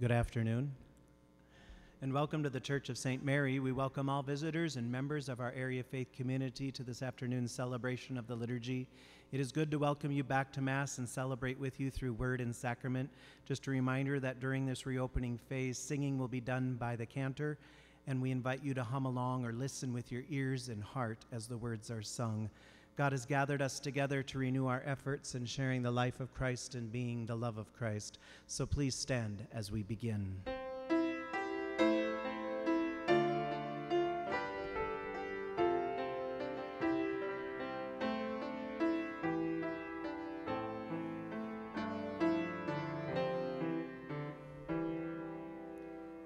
Good afternoon. And welcome to the Church of St. Mary. We welcome all visitors and members of our area faith community to this afternoon's celebration of the liturgy. It is good to welcome you back to Mass and celebrate with you through word and sacrament. Just a reminder that during this reopening phase, singing will be done by the cantor, and we invite you to hum along or listen with your ears and heart as the words are sung. God has gathered us together to renew our efforts in sharing the life of Christ and being the love of Christ. So please stand as we begin.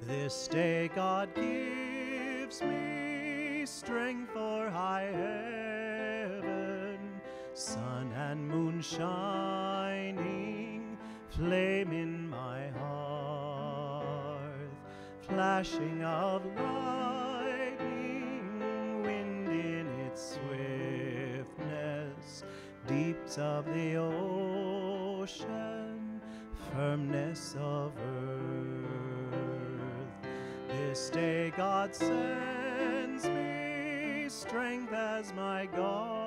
This day God gives me strength for high sun and moon shining, flame in my heart, flashing of lightning, wind in its swiftness, deeps of the ocean, firmness of earth. This day God sends me strength as my guardian,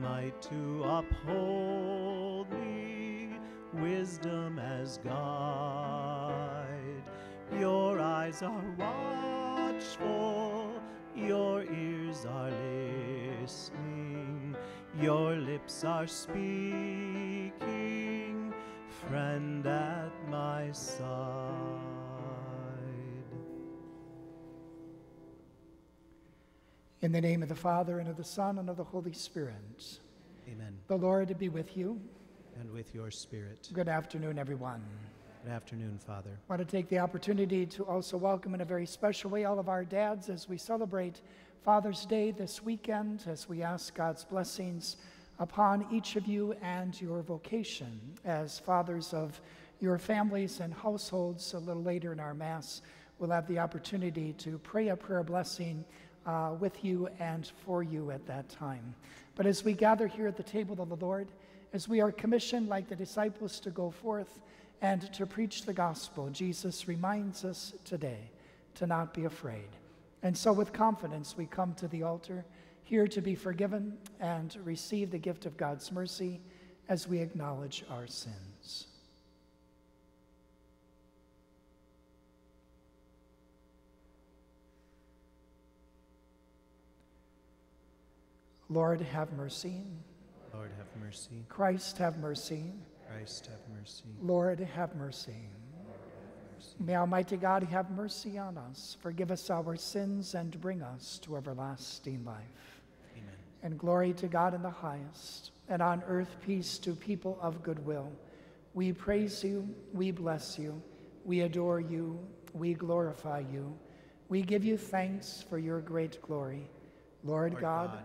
might to uphold me, wisdom as guide. Your eyes are watchful, your ears are listening, your lips are speaking, friend at my side. In the name of the Father, and of the Son, and of the Holy Spirit. Amen. The Lord be with you. And with your spirit. Good afternoon, everyone. Good afternoon, Father. I want to take the opportunity to also welcome in a very special way all of our dads as we celebrate Father's Day this weekend, as we ask God's blessings upon each of you and your vocation as fathers of your families and households. A little later in our Mass, we'll have the opportunity to pray a prayer blessing uh, with you and for you at that time. But as we gather here at the table of the Lord, as we are commissioned like the disciples to go forth and to preach the gospel, Jesus reminds us today to not be afraid. And so, with confidence, we come to the altar, here to be forgiven and receive the gift of God's mercy as we acknowledge our sins. Lord, have mercy. Lord, have mercy. Christ, have mercy. Christ, have mercy. Lord, have mercy. May Almighty God have mercy on us, forgive us our sins, and bring us to everlasting life. Amen. And glory to God in the highest, and on earth peace to people of good will. We praise you, we bless you, we adore you, we glorify you. We give you thanks for your great glory. Lord, Lord God, God,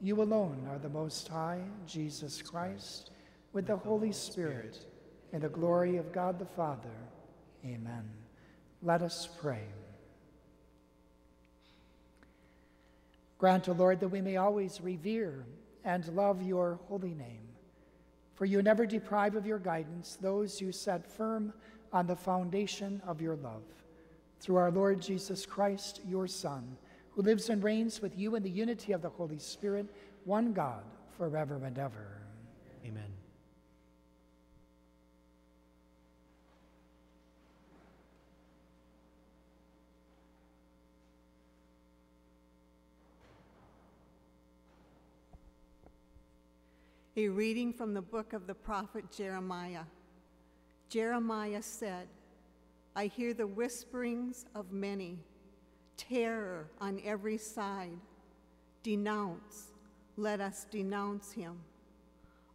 You alone are the Most High, Jesus Christ, with the Holy Spirit, in the glory of God the Father. Amen. Let us pray. Grant, O Lord, that we may always revere and love your holy name. For you never deprive of your guidance those you set firm on the foundation of your love. Through our Lord Jesus Christ, your Son, who lives and reigns with you in the unity of the Holy Spirit, one God, forever and ever. Amen. A reading from the book of the prophet Jeremiah. Jeremiah said, I hear the whisperings of many, terror on every side. Denounce, let us denounce him.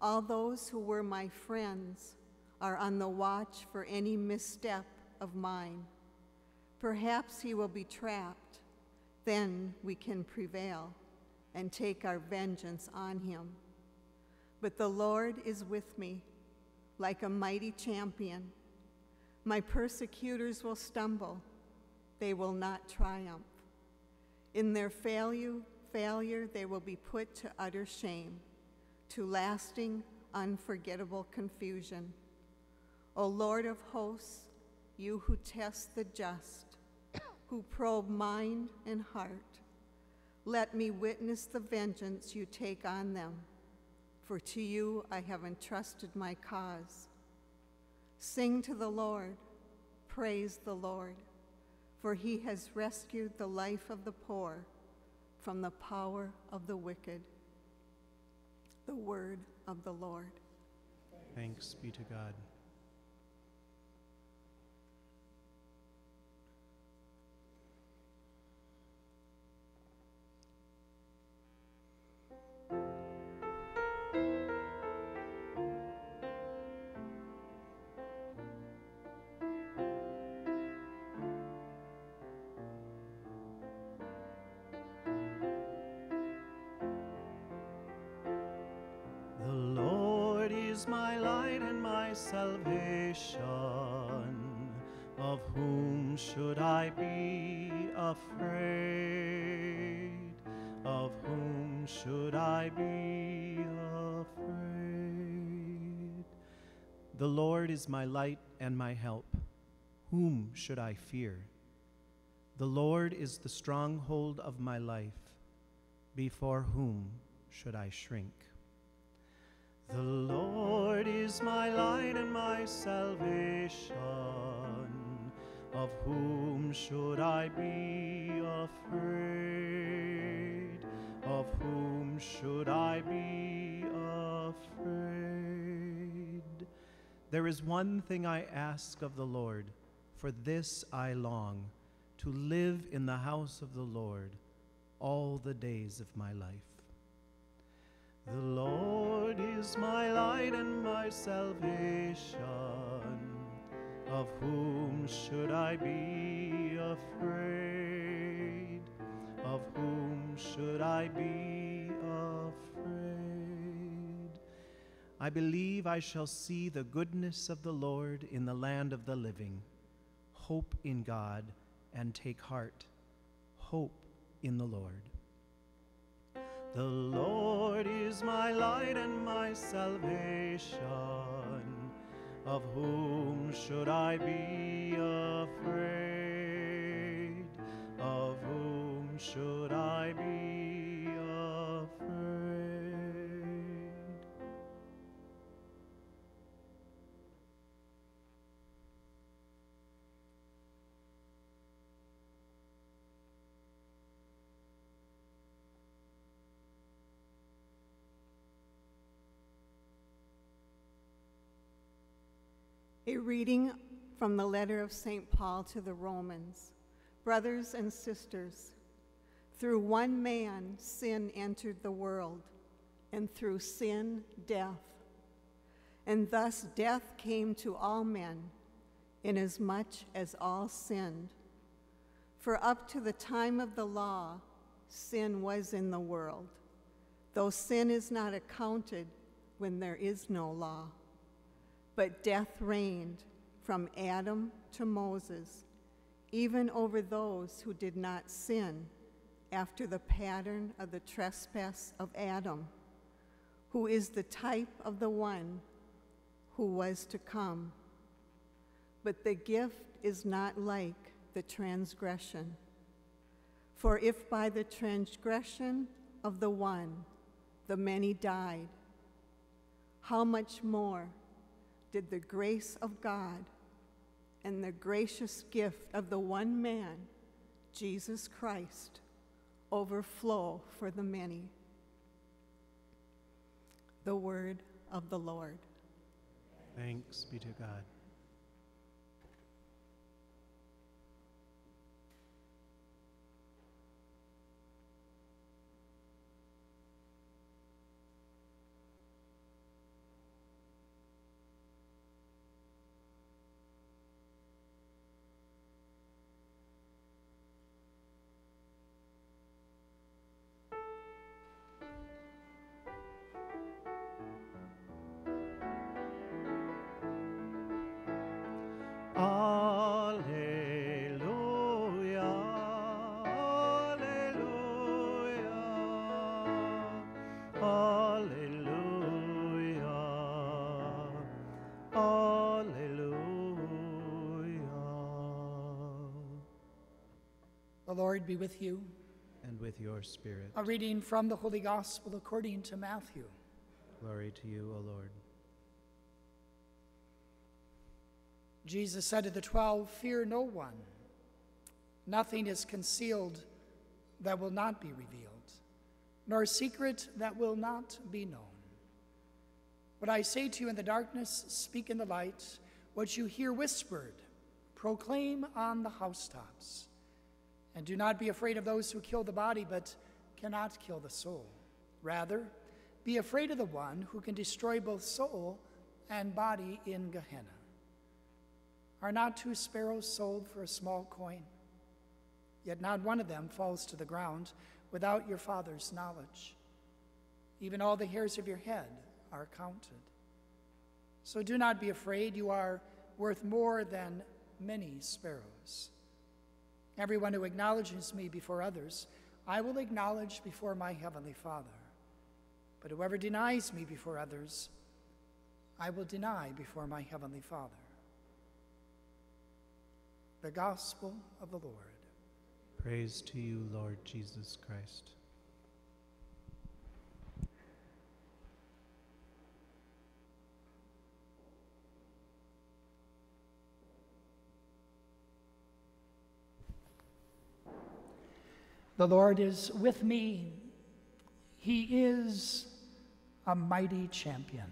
All those who were my friends are on the watch for any misstep of mine. Perhaps he will be trapped. Then we can prevail and take our vengeance on him. But the Lord is with me like a mighty champion. My persecutors will stumble, they will not triumph. In their failure, failure, they will be put to utter shame, to lasting, unforgettable confusion. O Lord of hosts, you who test the just, who probe mind and heart, let me witness the vengeance you take on them, for to you I have entrusted my cause. Sing to the Lord, praise the Lord, for he has rescued the life of the poor from the power of the wicked. The word of the Lord. Thanks be to God. Salvation. Of whom should I be afraid? Of whom should I be afraid? The Lord is my light and my help. Whom should I fear? The Lord is the stronghold of my life. Before whom should I shrink? The Lord is my light and my salvation. Of whom should I be afraid? Of whom should I be afraid? There is one thing I ask of the Lord, for this I long, to live in the house of the Lord all the days of my life. The Lord is my light and my salvation. Of whom should I be afraid? Of whom should I be afraid? I believe I shall see the goodness of the Lord in the land of the living. Hope in God and take heart. Hope in the Lord. The Lord is my light and my salvation. Of whom should I be afraid? Of whom should I be A reading from the letter of St. Paul to the Romans. Brothers and sisters, through one man sin entered the world, and through sin, death. And thus death came to all men, inasmuch as all sinned. For up to the time of the law, sin was in the world, though sin is not accounted when there is no law. But death reigned from Adam to Moses, even over those who did not sin after the pattern of the trespass of Adam, who is the type of the one who was to come. But the gift is not like the transgression. For if by the transgression of the one the many died, how much more did the grace of God and the gracious gift of the one man, Jesus Christ, overflow for the many? The word of the Lord. Thanks be to God. The Lord be with you. And with your spirit. A reading from the Holy Gospel according to Matthew. Glory to you, O Lord. Jesus said to the twelve, Fear no one. Nothing is concealed that will not be revealed, nor secret that will not be known. What I say to you in the darkness, speak in the light. What you hear whispered, proclaim on the housetops. And do not be afraid of those who kill the body, but cannot kill the soul. Rather, be afraid of the one who can destroy both soul and body in Gehenna. Are not two sparrows sold for a small coin? Yet not one of them falls to the ground without your Father's knowledge. Even all the hairs of your head are counted. So do not be afraid, you are worth more than many sparrows. Everyone who acknowledges me before others, I will acknowledge before my heavenly Father. But whoever denies me before others, I will deny before my heavenly Father. The Gospel of the Lord. Praise to you, Lord Jesus Christ. The Lord is with me. He is a mighty champion.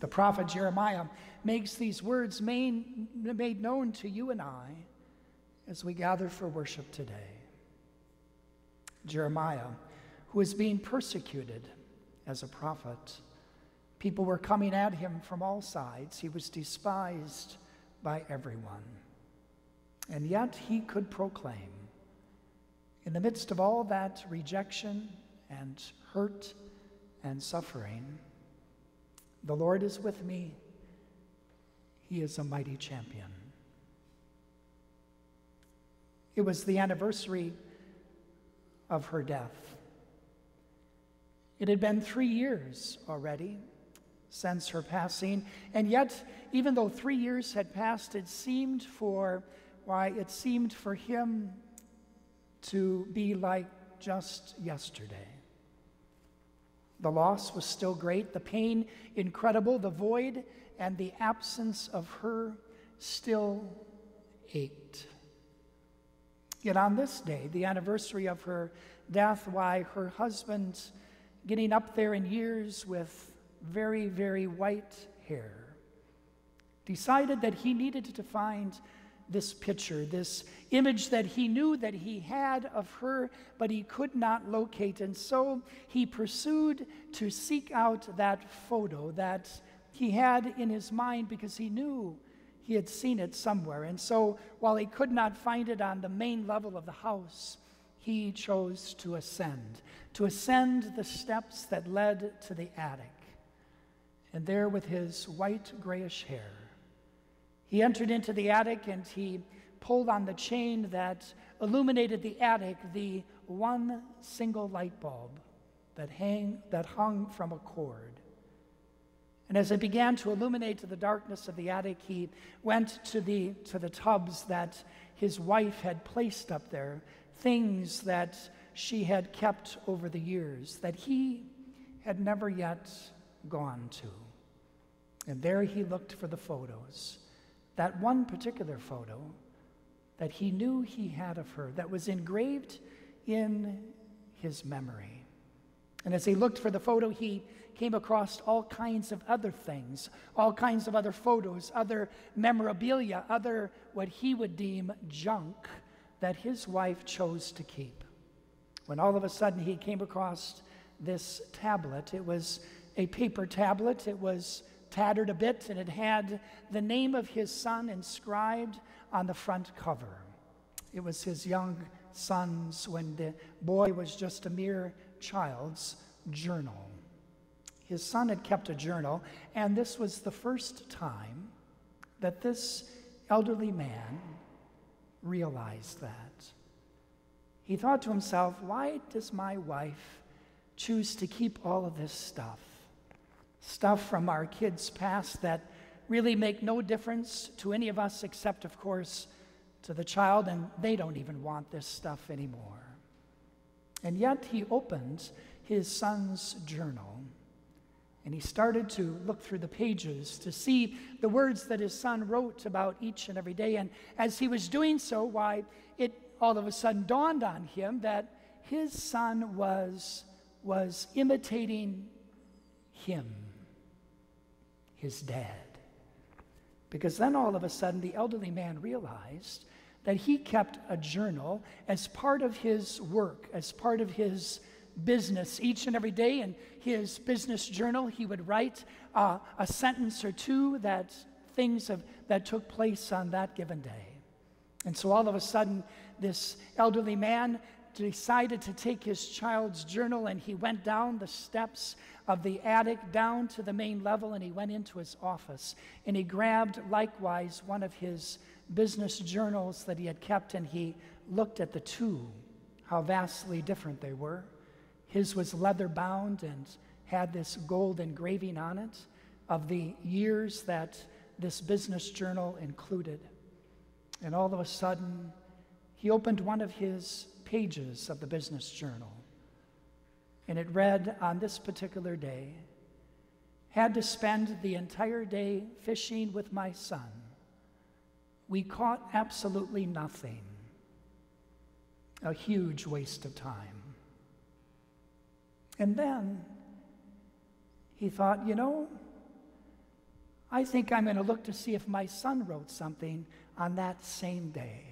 The prophet Jeremiah makes these words made, made known to you and I as we gather for worship today. Jeremiah, who is being persecuted as a prophet, people were coming at him from all sides. He was despised by everyone. And yet he could proclaim in the midst of all that rejection and hurt and suffering, the Lord is with me. He is a mighty champion. It was the anniversary of her death. It had been three years already since her passing, and yet, even though three years had passed, it seemed for, why, it seemed for him to be like just yesterday. The loss was still great, the pain incredible, the void and the absence of her still ached. Yet on this day, the anniversary of her death, why her husband, getting up there in years with very, very white hair, decided that he needed to find this picture, this image that he knew that he had of her, but he could not locate. And so he pursued to seek out that photo that he had in his mind because he knew he had seen it somewhere. And so while he could not find it on the main level of the house, he chose to ascend, to ascend the steps that led to the attic. And there, with his white grayish hair, he entered into the attic and he pulled on the chain that illuminated the attic, the one single light bulb that, hang, that hung from a cord. And as it began to illuminate the darkness of the attic, he went to the, to the tubs that his wife had placed up there, things that she had kept over the years that he had never yet gone to. And there he looked for the photos that one particular photo that he knew he had of her that was engraved in his memory. And as he looked for the photo, he came across all kinds of other things, all kinds of other photos, other memorabilia, other what he would deem junk that his wife chose to keep. When all of a sudden he came across this tablet, it was a paper tablet, it was tattered a bit, and it had the name of his son inscribed on the front cover. It was his young son's, when the boy was just a mere child's, journal. His son had kept a journal, and this was the first time that this elderly man realized that. He thought to himself, why does my wife choose to keep all of this stuff? Stuff from our kids' past that really make no difference to any of us except, of course, to the child, and they don't even want this stuff anymore. And yet he opened his son's journal and he started to look through the pages to see the words that his son wrote about each and every day. And as he was doing so, why, it all of a sudden dawned on him that his son was, was imitating him, his dad. Because then all of a sudden, the elderly man realized that he kept a journal as part of his work, as part of his business each and every day. In his business journal, he would write uh, a sentence or two that things that took place on that given day. And so all of a sudden, this elderly man decided to take his child's journal and he went down the steps of the attic down to the main level and he went into his office and he grabbed likewise one of his business journals that he had kept and he looked at the two, how vastly different they were. His was leather bound and had this gold engraving on it of the years that this business journal included. And all of a sudden, he opened one of his pages of the business journal. And it read on this particular day had to spend the entire day fishing with my son. We caught absolutely nothing. A huge waste of time. And then he thought, you know, I think I'm going to look to see if my son wrote something on that same day.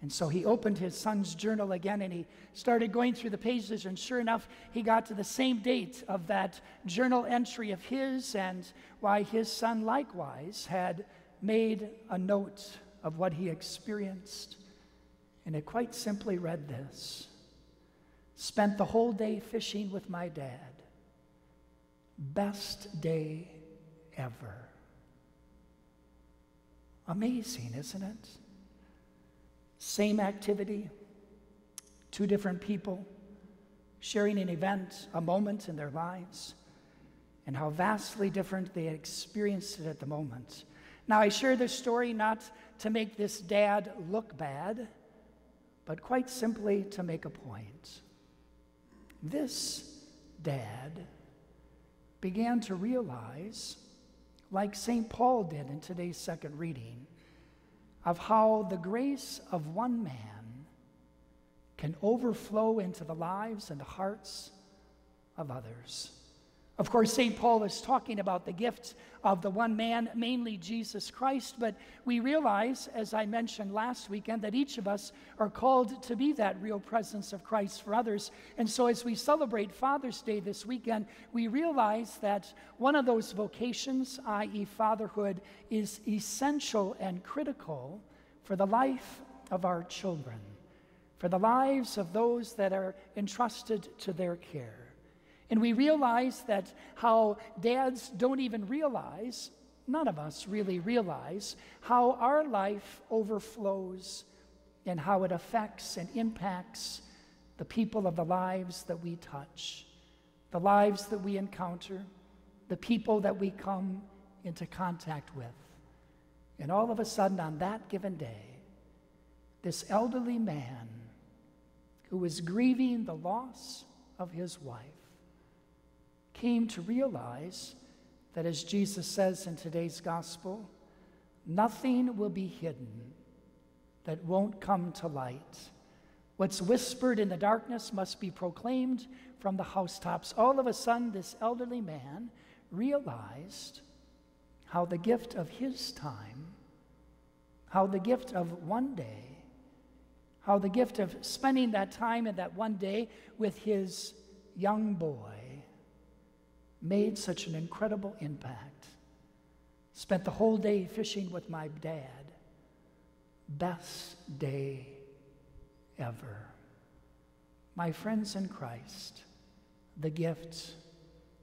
And so he opened his son's journal again and he started going through the pages. And sure enough, he got to the same date of that journal entry of his, and why his son likewise had made a note of what he experienced. And it quite simply read this Spent the whole day fishing with my dad. Best day ever. Amazing, isn't it? Same activity, two different people sharing an event, a moment in their lives, and how vastly different they experienced it at the moment. Now, I share this story not to make this dad look bad, but quite simply to make a point. This dad began to realize, like St. Paul did in today's second reading, of how the grace of one man can overflow into the lives and the hearts of others. Of course, St. Paul is talking about the gifts of the one man, mainly Jesus Christ, but we realize, as I mentioned last weekend, that each of us are called to be that real presence of Christ for others. And so, as we celebrate Father's Day this weekend, we realize that one of those vocations, i.e., fatherhood, is essential and critical for the life of our children, for the lives of those that are entrusted to their care. And we realize that how dads don't even realize, none of us really realize, how our life overflows and how it affects and impacts the people of the lives that we touch, the lives that we encounter, the people that we come into contact with. And all of a sudden, on that given day, this elderly man who was grieving the loss of his wife came to realize that, as Jesus says in today's gospel, nothing will be hidden that won't come to light. What's whispered in the darkness must be proclaimed from the housetops. All of a sudden, this elderly man realized how the gift of his time, how the gift of one day, how the gift of spending that time in that one day with his young boy made such an incredible impact. Spent the whole day fishing with my dad. Best day ever. My friends in Christ, the gift,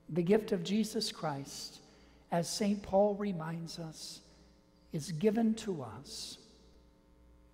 the gift of Jesus Christ, as St. Paul reminds us, is given to us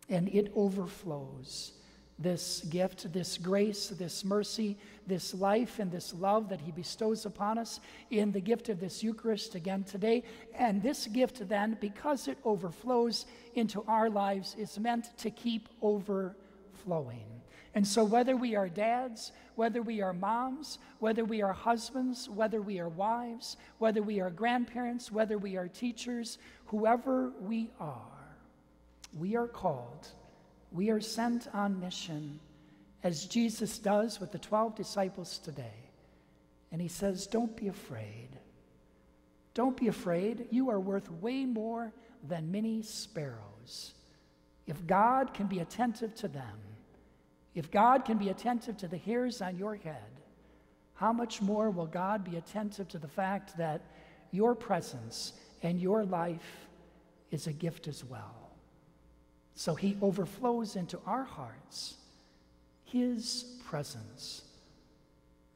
and it overflows. this gift, this grace, this mercy, this life, and this love that He bestows upon us in the gift of this Eucharist again today. And this gift, then, because it overflows into our lives, is meant to keep overflowing. And so, whether we are dads, whether we are moms, whether we are husbands, whether we are wives, whether we are grandparents, whether we are teachers, whoever we are, we are called we are sent on mission as Jesus does with the 12 disciples today. And he says, Don't be afraid. Don't be afraid. You are worth way more than many sparrows. If God can be attentive to them, if God can be attentive to the hairs on your head, how much more will God be attentive to the fact that your presence and your life is a gift as well? So he overflows into our hearts his presence,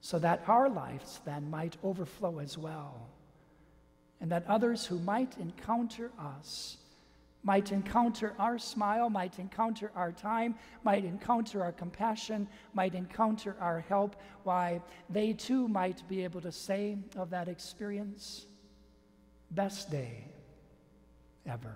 so that our lives then might overflow as well, and that others who might encounter us might encounter our smile, might encounter our time, might encounter our compassion, might encounter our help, why they too might be able to say of that experience, best day ever.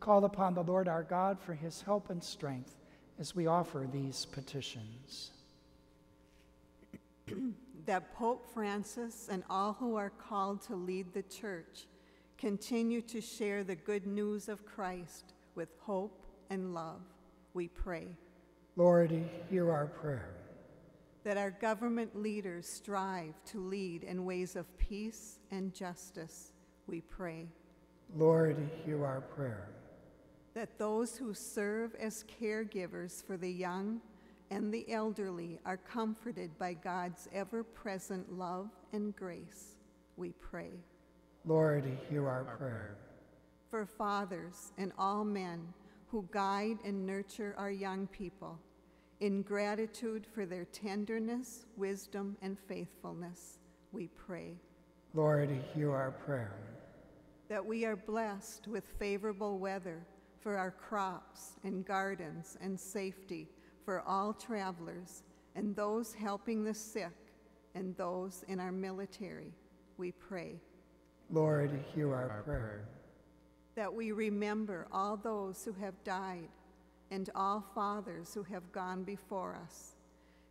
call upon the Lord our God for his help and strength as we offer these petitions. that Pope Francis and all who are called to lead the church continue to share the good news of Christ with hope and love, we pray. Lord, hear our prayer. That our government leaders strive to lead in ways of peace and justice, we pray. Lord, hear our prayer that those who serve as caregivers for the young and the elderly are comforted by God's ever present love and grace, we pray. Lord, hear our prayer. For fathers and all men who guide and nurture our young people, in gratitude for their tenderness, wisdom, and faithfulness, we pray. Lord, hear our prayer. That we are blessed with favorable weather for our crops and gardens and safety for all travelers and those helping the sick and those in our military, we pray. Lord, hear our, our prayer. prayer. That we remember all those who have died and all fathers who have gone before us.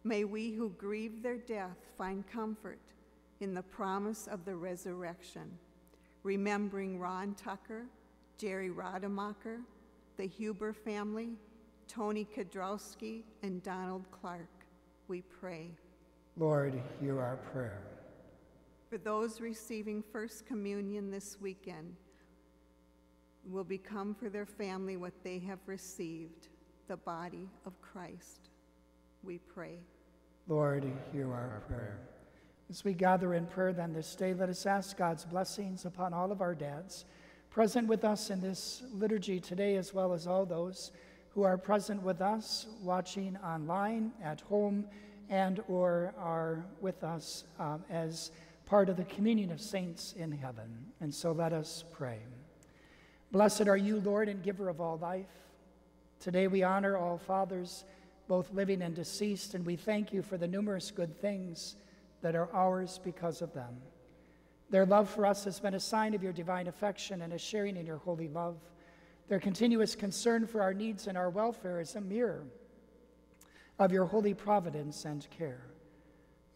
May we who grieve their death find comfort in the promise of the resurrection, remembering Ron Tucker, Jerry Rademacher, the Huber family, Tony Kadrowski, and Donald Clark, we pray. Lord, hear our prayer. For those receiving First Communion this weekend, will become for their family what they have received the body of Christ. We pray. Lord, hear our, prayer. As we gather in prayer then this day, let us ask God's blessings upon all of our dads present with us in this liturgy today, as well as all those who are present with us, watching online, at home, and or are with us um, as part of the communion of saints in heaven. And so let us pray. Blessed are you, Lord, and giver of all life. Today we honor all fathers, both living and deceased, and we thank you for the numerous good things that are ours because of them. Their love for us has been a sign of your divine affection and a sharing in your holy love. Their continuous concern for our needs and our welfare is a mirror of your holy providence and care.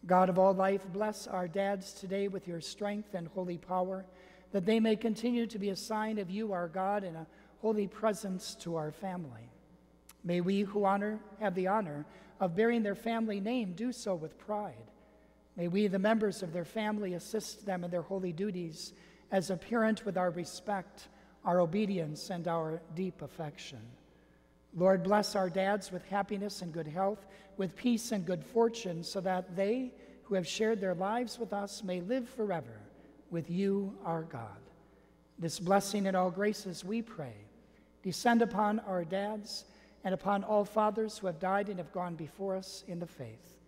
God of all life, bless our dads today with your strength and holy power, that they may continue to be a sign of you, our God, and a holy presence to our family. May we who honor have the honor of bearing their family name do so with pride. May we, the members of their family, assist them in their holy duties as a parent with our respect, our obedience, and our deep affection. Lord, bless our dads with happiness and good health, with peace and good fortune, so that they who have shared their lives with us may live forever with you, our God. This blessing and all graces, we pray, descend upon our dads and upon all fathers who have died and have gone before us in the faith.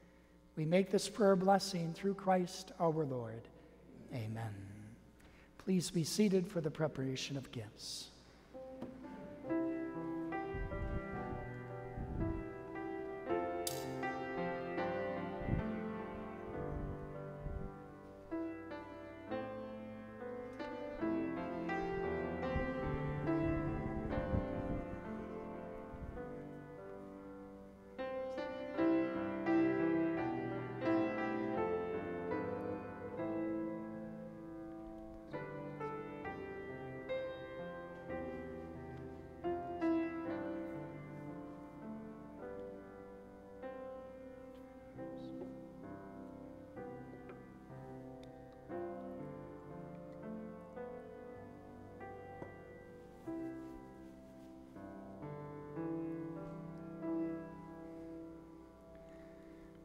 We make this prayer blessing through Christ our Lord. Amen. Please be seated for the preparation of gifts.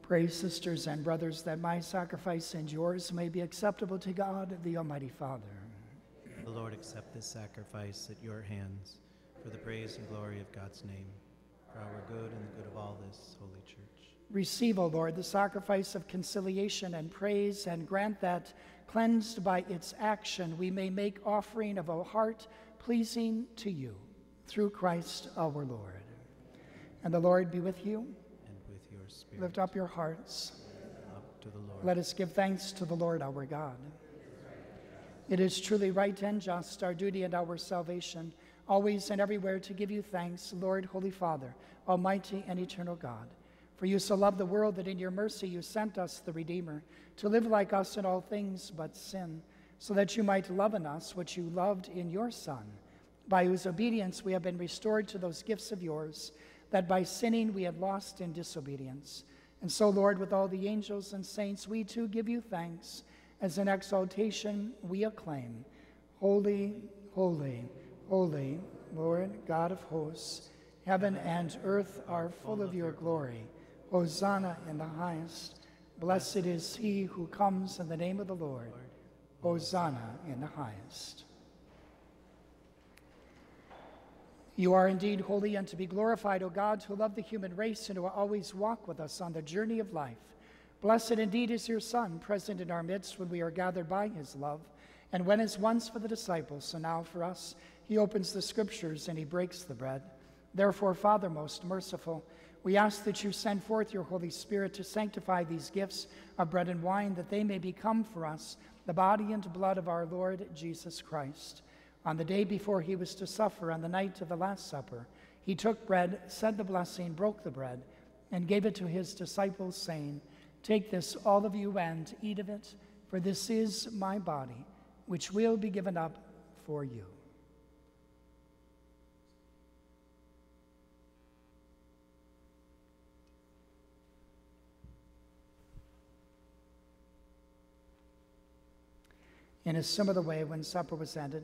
Pray, sisters and brothers, that my sacrifice and yours may be acceptable to God, the Almighty Father. The Lord accept this sacrifice at your hands for the praise and glory of God's name, for our good and the good of all this holy church. Receive, O Lord, the sacrifice of conciliation and praise, and grant that, cleansed by its action, we may make offering of a heart pleasing to you, through Christ our Lord. And the Lord be with you. Spirit. Lift up your hearts. Up to the Lord. Let us give thanks to the Lord our God. It is truly right and just, our duty and our salvation, always and everywhere to give you thanks, Lord, Holy Father, Almighty and eternal God. For you so loved the world that in your mercy you sent us the Redeemer, to live like us in all things but sin, so that you might love in us what you loved in your Son, by whose obedience we have been restored to those gifts of yours that by sinning we had lost in disobedience. And so, Lord, with all the angels and saints, we too give you thanks. As an exaltation, we acclaim Holy, holy, holy, Lord God of hosts. Heaven and earth are full of your glory. Hosanna in the highest. Blessed is he who comes in the name of the Lord. Hosanna in the highest. You are indeed holy and to be glorified, O God, who love the human race and who always walk with us on the journey of life. Blessed indeed is your Son, present in our midst when we are gathered by his love. And when as once for the disciples, so now for us, he opens the scriptures and he breaks the bread. Therefore, Father most merciful, we ask that you send forth your Holy Spirit to sanctify these gifts of bread and wine, that they may become for us the body and blood of our Lord Jesus Christ. On the day before he was to suffer, on the night of the Last Supper, he took bread, said the blessing, broke the bread, and gave it to his disciples, saying, Take this, all of you, and eat of it, for this is my body, which will be given up for you. In a similar way, when supper was ended,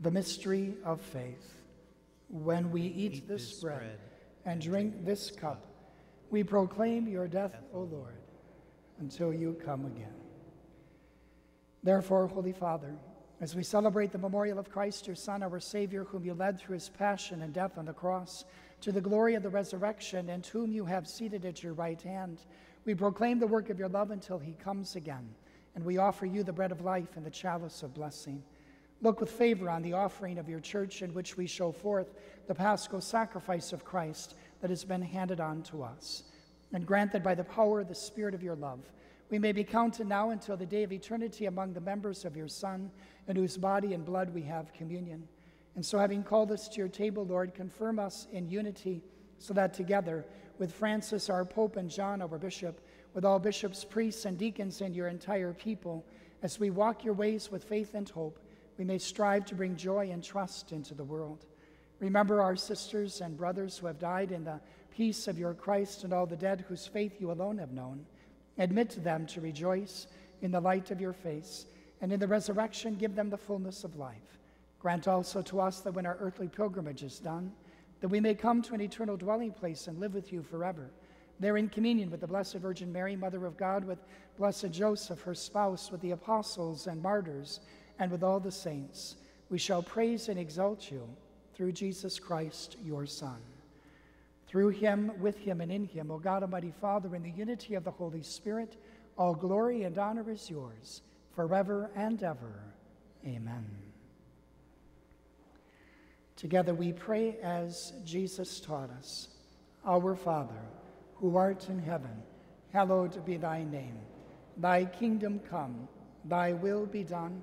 The mystery of faith. When we eat, Eat this, this bread, bread and drink this cup, we proclaim your death, O Lord, until you come again. Therefore, Holy Father, as we celebrate the memorial of Christ, your Son, our Savior, whom you led through his passion and death on the cross to the glory of the resurrection, and whom you have seated at your right hand, we proclaim the work of your love until he comes again, and we offer you the bread of life and the chalice of blessing. Look with favor on the offering of your church in which we show forth the paschal sacrifice of Christ that has been handed on to us. And grant that by the power of the Spirit of your love, we may be counted now until the day of eternity among the members of your Son, in whose body and blood we have communion. And so, having called us to your table, Lord, confirm us in unity, so that together, with Francis, our Pope, and John, our Bishop, with all bishops, priests, and deacons, and your entire people, as we walk your ways with faith and hope, we may strive to bring joy and trust into the world. Remember our sisters and brothers who have died in the peace of your Christ and all the dead whose faith you alone have known. Admit to them to rejoice in the light of your face, and in the resurrection give them the fullness of life. Grant also to us that when our earthly pilgrimage is done, that we may come to an eternal dwelling place and live with you forever. There in communion with the Blessed Virgin Mary, Mother of God, with Blessed Joseph, her spouse, with the apostles and martyrs, and with all the saints, we shall praise and exalt you through Jesus Christ, your Son. Through him, with him, and in him, O God Almighty Father, in the unity of the Holy Spirit, all glory and honor is yours, forever and ever. Amen. Together we pray as Jesus taught us Our Father, who art in heaven, hallowed be thy name. Thy kingdom come, thy will be done,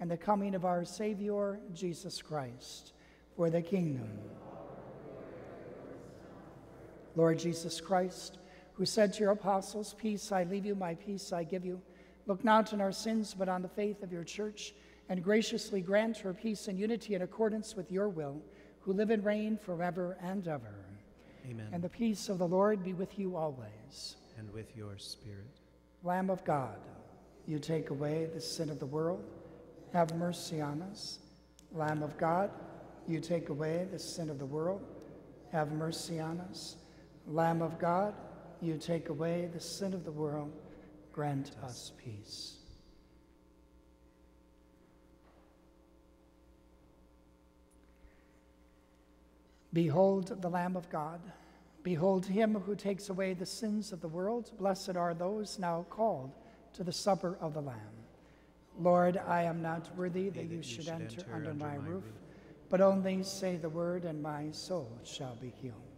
and the coming of our Savior, Jesus Christ. For the kingdom. Lord Jesus Christ, who said to your apostles, Peace I leave you, my peace I give you, look not on our sins, but on the faith of your church, and graciously grant her peace and unity in accordance with your will, who live and reign forever and ever. Amen. And the peace of the Lord be with you always. and with your spirit. Lamb of God, you take away the sin of the world. Have mercy on us. Lamb of God, you take away the sin of the world. Have mercy on us. Lamb of God, you take away the sin of the world. Grant us peace. Behold the Lamb of God. Behold him who takes away the sins of the world. Blessed are those now called to the supper of the Lamb. Lord, I am not worthy that you should enter under my roof, but only say the word, and my soul shall be healed.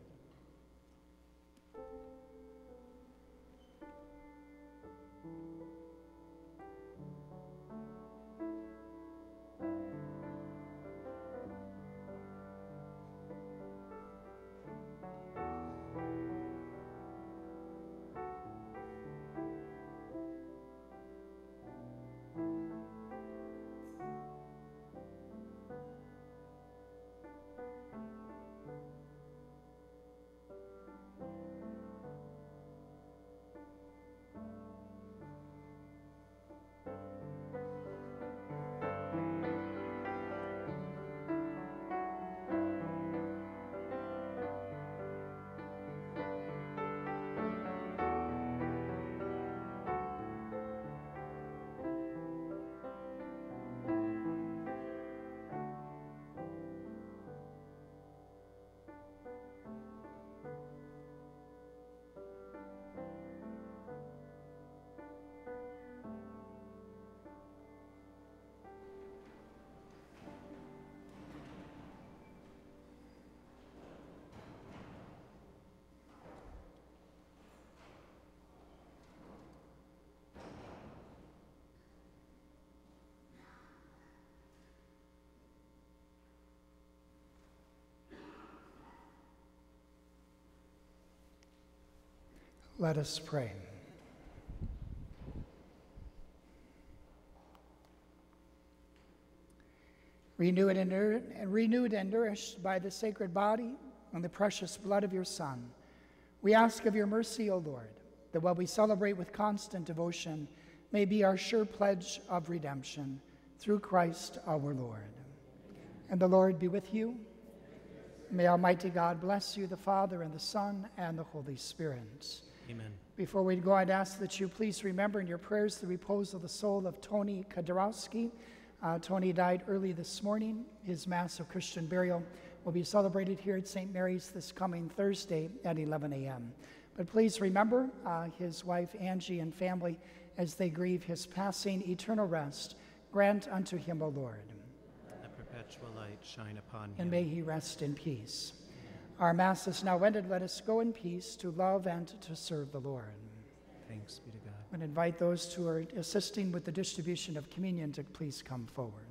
Let us pray. Renewed and, renewed and nourished by the sacred body and the precious blood of your Son, we ask of your mercy, O Lord, that what we celebrate with constant devotion may be our sure pledge of redemption through Christ our Lord. And the Lord be with you. May Almighty God bless you, the Father, and the Son, and the Holy Spirit. Amen. Before we go, I'd ask that you please remember in your prayers the repose of the soul of Tony Kadarowski. Uh, Tony died early this morning. His Mass of Christian burial will be celebrated here at St. Mary's this coming Thursday at 11 a.m. But please remember uh, his wife Angie and family as they grieve his passing eternal rest. Grant unto him, O Lord Let perpetual light shine upon him. and may he rest in peace. Our Mass is now ended. Let us go in peace to love and to serve the Lord. Thanks be to God. And invite those who are assisting with the distribution of communion to please come forward.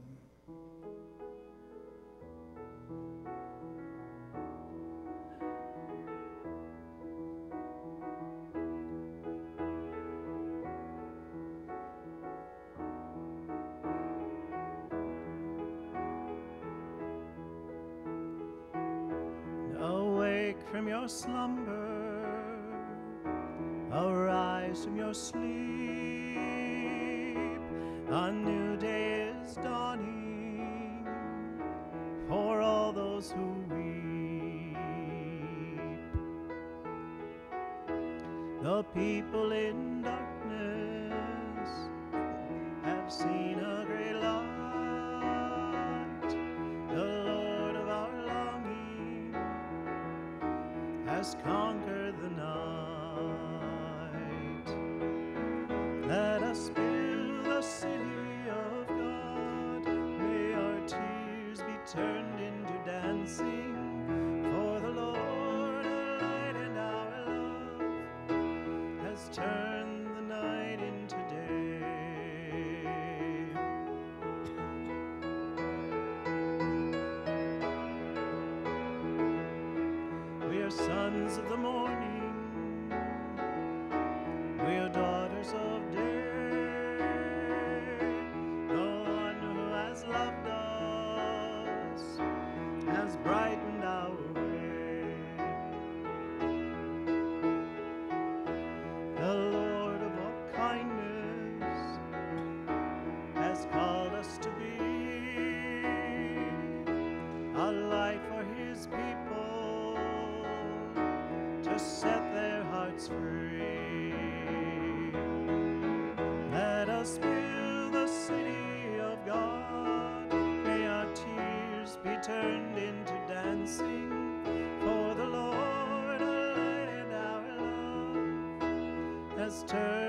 Sons of the morning. Set their hearts free. Let us build the city of God. May our tears be turned into dancing. For the Lord, our light and our love, has turned